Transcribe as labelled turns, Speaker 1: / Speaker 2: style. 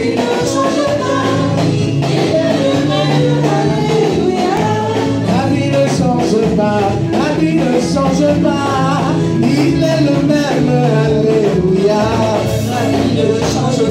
Speaker 1: vie ne change pas. Il est le même. Alléluia.
Speaker 2: La vie ne change pas, la vie ne change pas. Il est le même, Alléluia.
Speaker 1: La ne change pas.